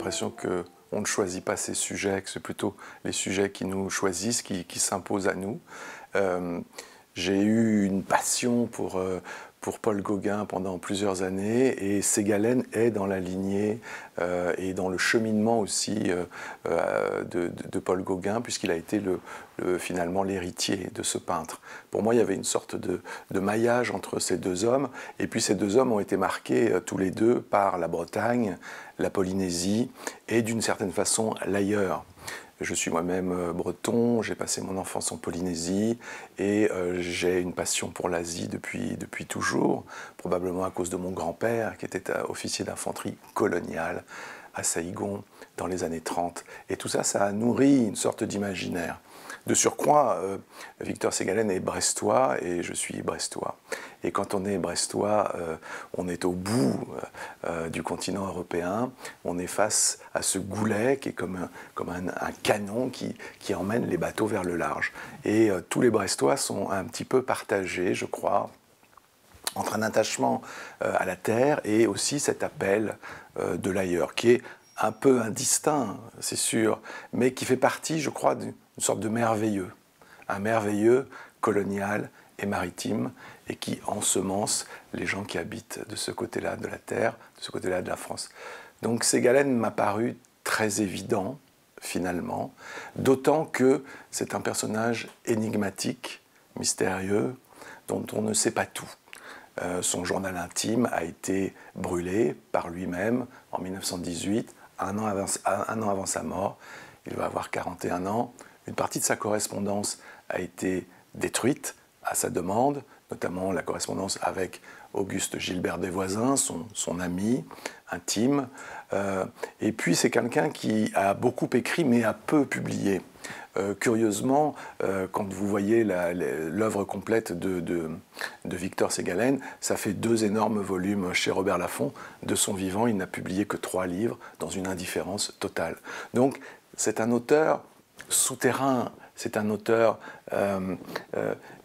l'impression que on ne choisit pas ces sujets, que c'est plutôt les sujets qui nous choisissent, qui, s'imposent à nous. Euh, j'ai eu une passion pour, euh, pour Paul Gauguin pendant plusieurs années et Ségalen est dans la lignée euh, et dans le cheminement aussi de, Paul Gauguin puisqu'il a été le, finalement l'héritier de ce peintre. Pour moi, il y avait une sorte de, de, maillage entre ces deux hommes et puis ces deux hommes ont été marqués tous les deux par la Bretagne, la Polynésie et d'une certaine façon l'ailleurs. Je suis moi-même euh, breton, j'ai passé mon enfance en Polynésie et euh, j'ai une passion pour l'Asie depuis, depuis toujours, probablement à cause de mon grand-père qui était euh, officier d'infanterie coloniale à Saïgon dans les années 30. Et tout ça, ça a nourri une sorte d'imaginaire. De surcroît, euh, Victor Ségalen est brestois et je suis brestois. Et quand on est brestois, euh, on est au bout euh, du continent européen, on est face à ce goulet qui est comme un, canon qui, qui, emmène les bateaux vers le large. Et tous les brestois sont un petit peu partagés, je crois, entre un attachement à la terre et aussi cet appel de l'ailleurs, qui est un peu indistinct, c'est sûr, mais qui fait partie, je crois, d'une sorte de merveilleux, un merveilleux colonial et maritime, et qui ensemence les gens qui habitent de ce côté-là de la terre, de ce côté-là de la France. Donc Ségalen m'a paru très évident, finalement, d'autant que c'est un personnage énigmatique, mystérieux, dont on ne sait pas tout. Euh, son journal intime a été brûlé par lui-même en 1918 un an, avant, sa mort. Il va avoir 41 ans. Une partie de sa correspondance a été détruite à sa demande, notamment la correspondance avec Auguste Gilbert Desvoisins, son, ami intime. Euh, et puis c'est quelqu'un qui a beaucoup écrit mais a peu publié. Euh, curieusement, euh, quand vous voyez l'œuvre complète de, Victor Ségalen, ça fait deux énormes volumes chez Robert Laffont. De son vivant, il n'a publié que trois livres dans une indifférence totale. Donc, c'est un auteur souterrain, c'est un auteur, euh,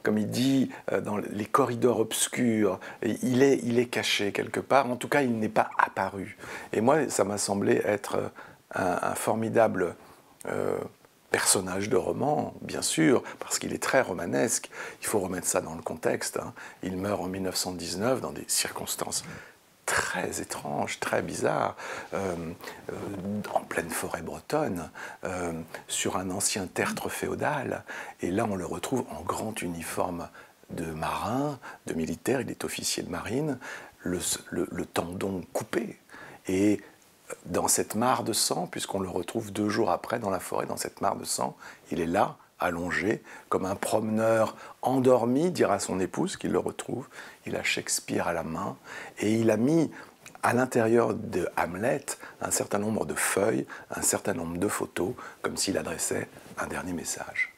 comme il dit, dans les corridors obscurs. Il est, il est caché quelque part. En tout cas, il n'est pas apparu. Et moi, ça m'a semblé être un, formidable personnage de roman, bien sûr, parce qu'il est très romanesque. Il faut remettre ça dans le contexte. Hein. Il meurt en 1919 dans des circonstances très étranges, très bizarres, euh, euh, en pleine forêt bretonne, euh, sur un ancien tertre féodal. Et là, on le retrouve en grand uniforme de marin, de militaire. Il est officier de marine, le, le tendon coupé. Et dans cette mare de sang, puisqu'on le retrouve deux jours après dans la forêt, dans cette mare de sang, il est là, allongé, comme un promeneur endormi, dira son épouse, qu'il le retrouve. Il a Shakespeare à la main, et il a mis à l'intérieur de Hamlet un certain nombre de feuilles, un certain nombre de photos, comme s'il adressait un dernier message.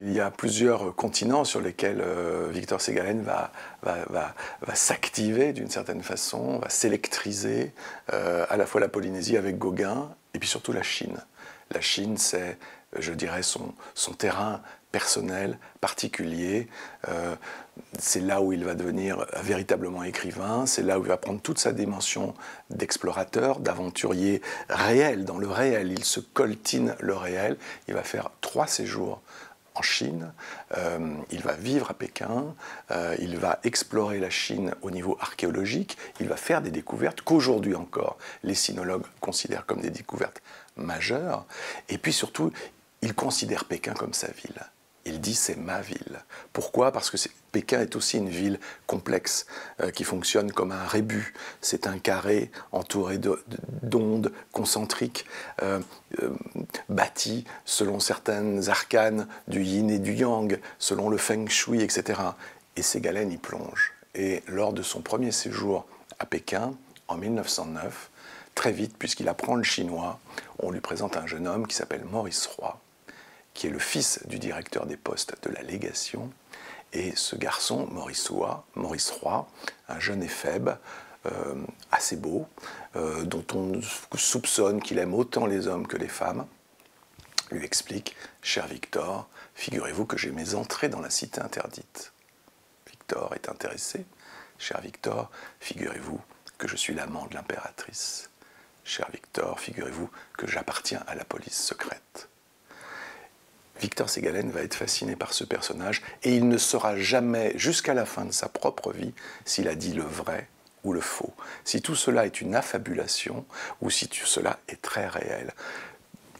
Il y a plusieurs continents sur lesquels euh, Victor Ségalen va, s'activer d'une certaine façon, va s'électriser, euh, à la fois la Polynésie avec Gauguin, et puis surtout la Chine. La Chine, c'est, je dirais, son, son terrain personnel, particulier. Euh, c'est là où il va devenir véritablement écrivain, c'est là où il va prendre toute sa dimension d'explorateur, d'aventurier réel, dans le réel. Il se coltine le réel. Il va faire trois séjours en Chine, euh, il va vivre à Pékin, euh, il va explorer la Chine au niveau archéologique, il va faire des découvertes qu'aujourd'hui encore les sinologues considèrent comme des découvertes majeures, et puis surtout, il considère Pékin comme sa ville. Il dit c'est ma ville. Pourquoi? Parce que Pékin est aussi une ville complexe euh, qui fonctionne comme un rébus. C'est un carré entouré d'ondes concentriques, euh, euh, bâti selon certaines arcanes du yin et du yang, selon le feng shui, etc. Et Ségalen y plonge. Et lors de son premier séjour à Pékin, en 1909, très vite, puisqu'il apprend le chinois, on lui présente un jeune homme qui s'appelle Maurice Roy qui est le fils du directeur des postes de la légation. Et ce garçon, Maurice Roy, Maurice Roy un jeune éphèbe, euh, assez beau, euh, dont on soupçonne qu'il aime autant les hommes que les femmes, lui explique Cher Victor, figurez-vous que j'ai mes entrées dans la cité interdite. Victor est intéressé. Cher Victor, figurez-vous que je suis l'amant de l'impératrice. Cher Victor, figurez-vous que j'appartiens à la police secrète. Victor Ségalen va être fasciné par ce personnage et il ne saura jamais, jusqu'à la fin de sa propre vie, s'il a dit le vrai ou le faux, si tout cela est une affabulation ou si tout cela est très réel.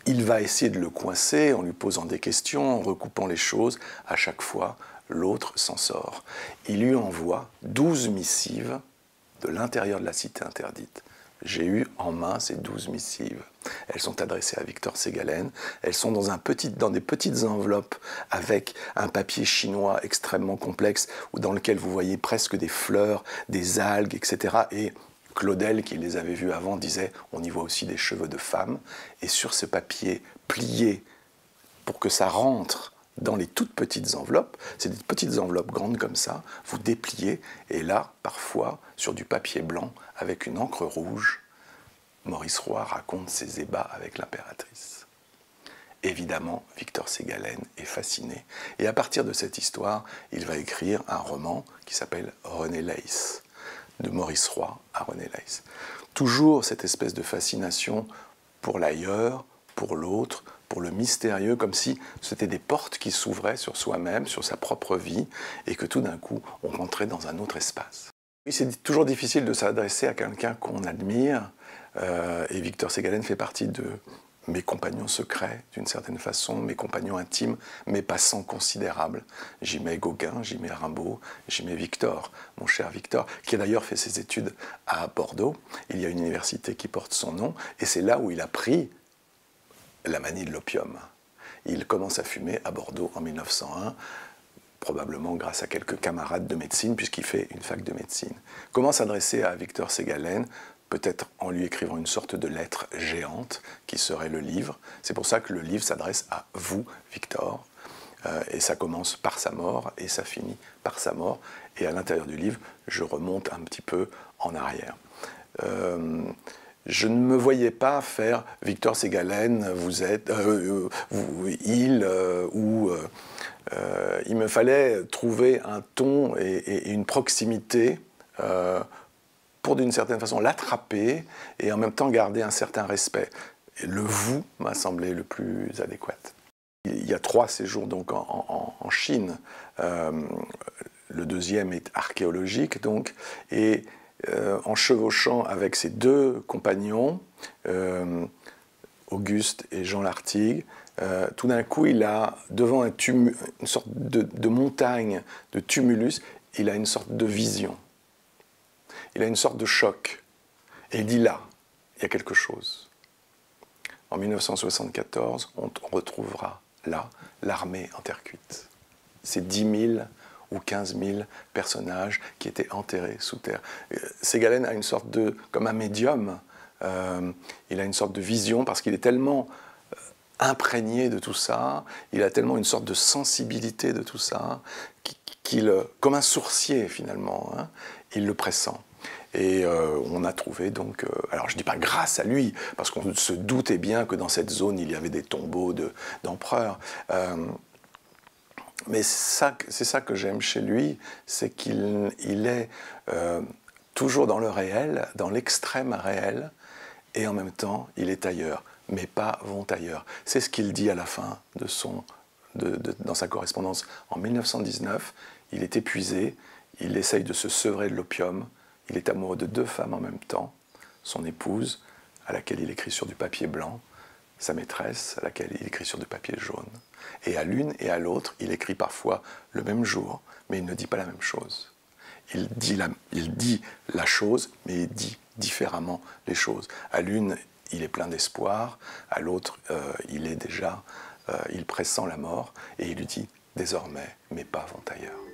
Il va essayer de le coincer en lui posant des questions, en recoupant les choses. À chaque fois, l'autre s'en sort. Il lui envoie douze missives de l'intérieur de la cité interdite j'ai eu en main ces douze missives. Elles sont adressées à Victor Ségalen. Elles sont dans, un dans des petites enveloppes avec un papier chinois extrêmement complexe dans lequel vous voyez presque des fleurs, des algues, etc. Et Claudel, qui les avait vues avant, disait on y voit aussi des cheveux de femme. Et sur ce papier plié pour que ça rentre dans les toutes petites enveloppes, c'est des petites enveloppes grandes comme ça, vous dépliez, et là, parfois, sur du papier blanc, avec une encre rouge, Maurice Roy raconte ses ébats avec l'impératrice. Évidemment, Victor Ségalen est fasciné, et à partir de cette histoire, il va écrire un roman qui s'appelle René Leys, de Maurice Roy à René Leys. Toujours cette espèce de fascination pour l'ailleurs, pour l'autre, pour le mystérieux, comme si c'était des portes qui s'ouvraient sur soi-même, sur sa propre vie, et que tout d'un coup, on rentrait dans un autre espace. Oui, c'est toujours difficile de s'adresser à quelqu'un qu'on admire, euh, et Victor Ségalen fait partie de mes compagnons secrets, d'une certaine façon, mes compagnons intimes, mes passants considérables. J'y mets Gauguin, j'y mets Rimbaud, j'y mets Victor, mon cher Victor, qui a d'ailleurs fait ses études à Bordeaux. Il y a une université qui porte son nom, et c'est là où il a pris la manie de l'opium. Il commence à fumer à Bordeaux en 1901, probablement grâce à quelques camarades de médecine, puisqu'il fait une fac de médecine. Comment s'adresser à Victor Ségalen Peut-être en lui écrivant une sorte de lettre géante qui serait le livre. C'est pour ça que le livre s'adresse à vous, Victor. Euh, et ça commence par sa mort et ça finit par sa mort. Et à l'intérieur du livre, je remonte un petit peu en arrière. Euh, je ne me voyais pas faire Victor Ségalen, vous êtes, euh, euh, il, euh, ou il me fallait trouver un ton et, une proximité pour d'une certaine façon l'attraper et en même temps garder un certain respect. le vous m'a semblé le plus adéquat. Il y a trois séjours donc en, en Chine. le deuxième est archéologique donc et euh, en chevauchant avec ses deux compagnons, euh, Auguste et Jean Lartigue, euh, tout d'un coup, il a, devant une sorte de, montagne, de tumulus, il a une sorte de vision. Il a une sorte de choc. Et il dit là, il y a quelque chose. En 1974, on retrouvera là l'armée en terre cuite. C'est 10 000 ou 15 000 personnages qui étaient enterrés sous terre. Euh, Ségalen a une sorte de, comme un médium, euh, il a une sorte de vision parce qu'il est tellement euh, imprégné de tout ça, il a tellement une sorte de sensibilité de tout ça, qu'il, comme un sourcier finalement, hein, il le pressent. Et on a trouvé donc, alors je ne dis pas grâce à lui, parce qu'on se doutait bien que dans cette zone il y avait des tombeaux d'empereurs. Mais c'est ça que j'aime chez lui, c'est qu'il est euh, toujours dans le réel, dans l'extrême réel, et en même temps, il est ailleurs, mais pas vont ailleurs. C'est ce qu'il dit à la fin de son, dans sa correspondance en 1919. Il est épuisé, il essaye de se sevrer de l'opium, il est amoureux de deux femmes en même temps, son épouse, à laquelle il écrit sur du papier blanc, sa maîtresse, à laquelle il écrit sur du papier jaune. Et à l'une et à l'autre, il écrit parfois le même jour, mais il ne dit pas la même chose. Il dit la, il dit la chose, mais il dit différemment les choses. À l'une, il est plein d'espoir, à l'autre, euh, il est déjà, euh, il pressent la mort, et il lui dit désormais, mes pas vont ailleurs.